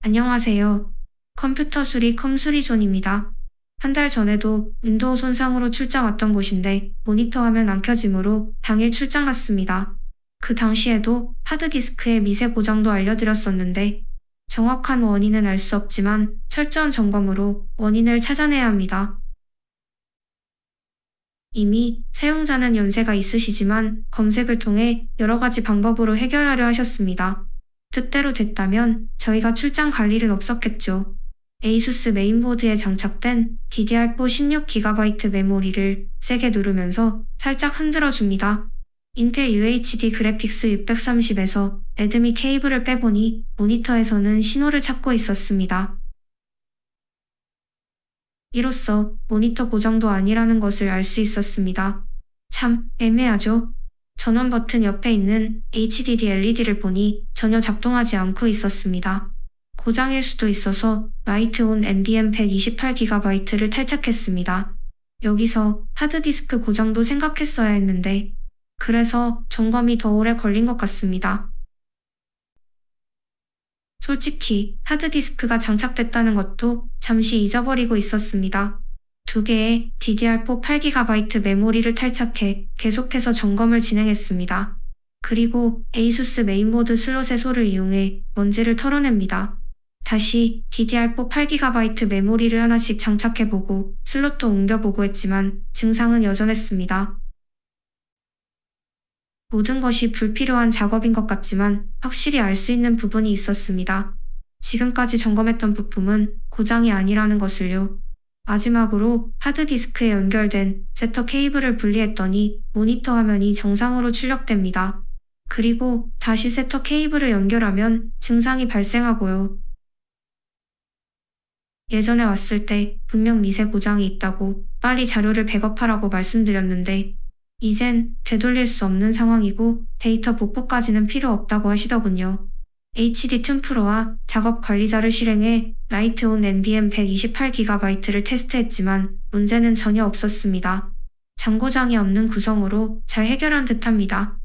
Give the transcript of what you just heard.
안녕하세요. 컴퓨터 수리 컴수리존입니다. 한 달 전에도 윈도우 손상으로 출장 왔던 곳인데 모니터 화면 안 켜짐으로 당일 출장 갔습니다. 그 당시에도 하드디스크의 미세 고장도 알려드렸었는데 정확한 원인은 알 수 없지만 철저한 점검으로 원인을 찾아내야 합니다. 이미 사용자는 연세가 있으시지만 검색을 통해 여러 가지 방법으로 해결하려 하셨습니다. 뜻대로 됐다면 저희가 출장 갈 일은 없었겠죠. ASUS 메인보드에 장착된 DDR4 16GB 메모리를 세게 누르면서 살짝 흔들어 줍니다. Intel UHD Graphics 630에서 HDMI 케이블을 빼보니 모니터에서는 신호를 찾고 있었습니다. 이로써 모니터 고장도 아니라는 것을 알 수 있었습니다. 참 애매하죠? 전원 버튼 옆에 있는 HDD LED를 보니 전혀 작동하지 않고 있었습니다. 고장일 수도 있어서 라이트 온 NVMe 128GB를 탈착했습니다. 여기서 하드디스크 고장도 생각했어야 했는데 그래서 점검이 더 오래 걸린 것 같습니다. 솔직히 하드디스크가 장착됐다는 것도 잠시 잊어버리고 있었습니다. 두 개의 DDR4 8GB 메모리를 탈착해 계속해서 점검을 진행했습니다. 그리고 ASUS 메인보드 슬롯에 솔을 이용해 먼지를 털어냅니다. 다시 DDR4 8GB 메모리를 하나씩 장착해보고 슬롯도 옮겨보고 했지만 증상은 여전했습니다. 모든 것이 불필요한 작업인 것 같지만 확실히 알 수 있는 부분이 있었습니다. 지금까지 점검했던 부품은 고장이 아니라는 것을요. 마지막으로 하드디스크에 연결된 세터 케이블을 분리했더니 모니터 화면이 정상으로 출력됩니다. 그리고 다시 세터 케이블을 연결하면 증상이 발생하고요. 예전에 왔을 때 분명 미세 고장이 있다고 빨리 자료를 백업하라고 말씀드렸는데 이젠 되돌릴 수 없는 상황이고 데이터 복구까지는 필요 없다고 하시더군요. HD 툰 프로와 작업 관리자를 실행해 라이트 온 NVMe 128GB를 테스트했지만 문제는 전혀 없었습니다. 장고장이 없는 구성으로 잘 해결한 듯합니다.